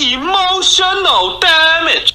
emotional damage.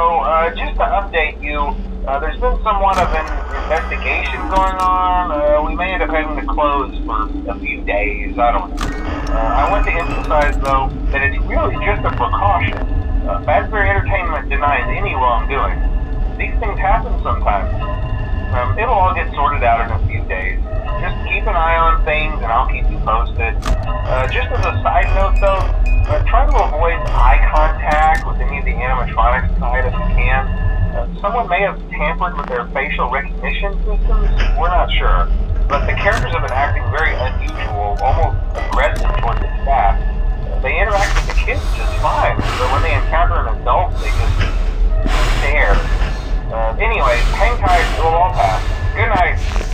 Uh, just to update you, uh, there's been somewhat of an investigation going on. Uh, we may end up having to close for a few days. I don't know. Uh, I want to emphasize, though, that it's really just a precaution. Uh, Fazbear Entertainment denies any wrongdoing. These things happen sometimes. Um, it'll all get sorted out in a few days. Just keep an eye on things, and I'll keep you posted. Uh, just as a side note, though, uh, try to avoid eye contact with any of the animatronic side if you can. Uh, someone may have tampered with their facial recognition systems, we're not sure, but the characters have been acting very unusual, almost aggressive towards the staff. they interact with the kids just fine, but when they encounter an adult, they just stare. Uh, anyway, hang tight, it'll all pass. Good night.